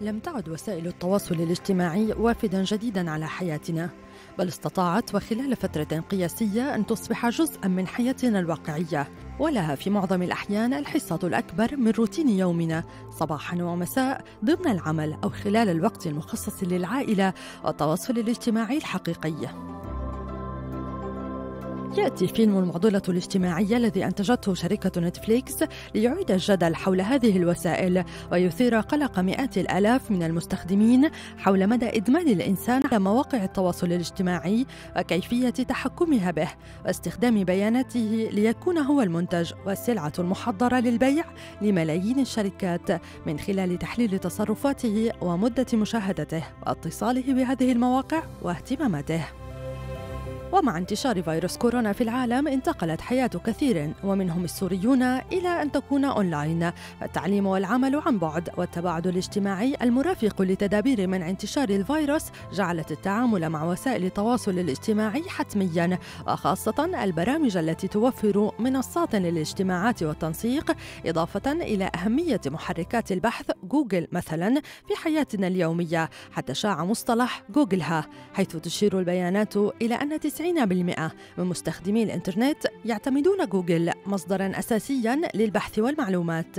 لم تعد وسائل التواصل الاجتماعي وافدا جديدا على حياتنا بل استطاعت وخلال فترة قياسية أن تصبح جزءا من حياتنا الواقعية ولها في معظم الأحيان الحصة الأكبر من روتين يومنا صباحا ومساء ضمن العمل أو خلال الوقت المخصص للعائلة والتواصل الاجتماعي الحقيقي. يأتي فيلم المعضلة الاجتماعية الذي أنتجته شركة نتفليكس ليعيد الجدل حول هذه الوسائل ويثير قلق مئات الآلاف من المستخدمين حول مدى إدمان الإنسان على مواقع التواصل الاجتماعي وكيفية تحكمها به واستخدام بياناته ليكون هو المنتج والسلعة المحضرة للبيع لملايين الشركات من خلال تحليل تصرفاته ومدة مشاهدته واتصاله بهذه المواقع واهتماماته. ومع انتشار فيروس كورونا في العالم انتقلت حياة كثير ومنهم السوريون إلى أن تكون أونلاين. التعليم والعمل عن بعد والتباعد الاجتماعي المرافق لتدابير منع انتشار الفيروس جعلت التعامل مع وسائل التواصل الاجتماعي حتميا وخاصة البرامج التي توفر منصات للاجتماعات والتنسيق إضافة إلى أهمية محركات البحث جوجل مثلا في حياتنا اليومية حتى شاع مصطلح جوجلها حيث تشير البيانات إلى أن 90% من مستخدمي الإنترنت يعتمدون جوجل مصدرا أساسيا للبحث والمعلومات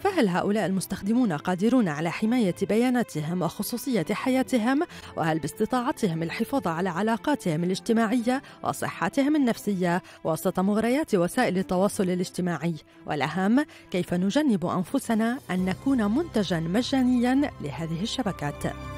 فهل هؤلاء المستخدمون قادرون على حماية بياناتهم وخصوصية حياتهم؟ وهل باستطاعتهم الحفاظ على علاقاتهم الاجتماعية وصحتهم النفسية وسط مغريات وسائل التواصل الاجتماعي؟ والأهم كيف نجنب أنفسنا أن نكون منتجا مجانيا لهذه الشبكات؟